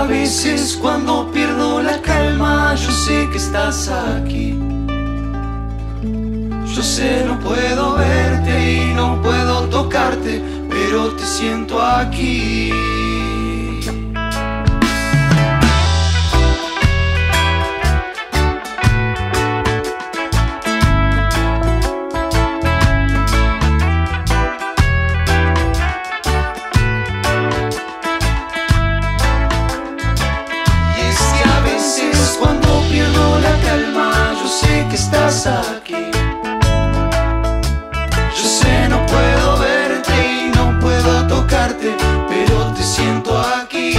a veces cuando pierdo la calma, yo sé que estás aquí. Yo sé, no puedo verte y no puedo tocarte, pero te siento aquí. Estás aquí. Yo sé, no puedo verte y no puedo tocarte, pero te siento aquí.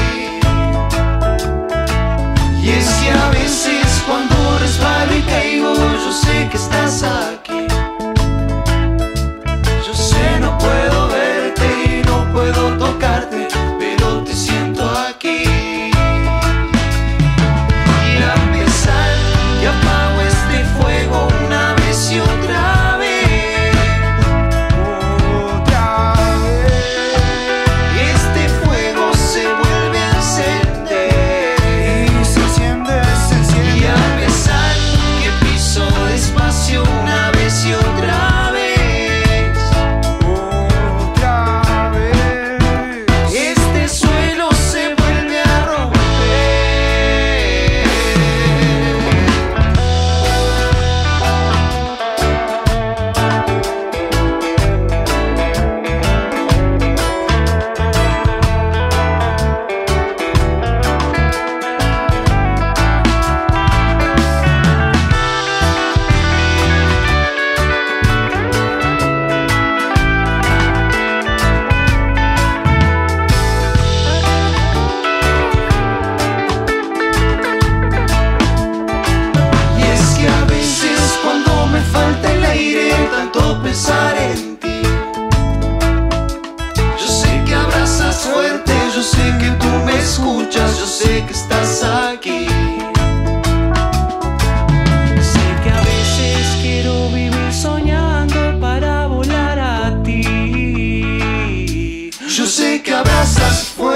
Y es que a veces cuando resbalo y caigo, yo sé que estás aquí. Tanto pensar en ti. Yo sé que abrazas fuerte, yo sé que tú me escuchas, yo sé que estás aquí. Sé que a veces quiero vivir soñando para volar a ti. Yo sé que abrazas fuerte.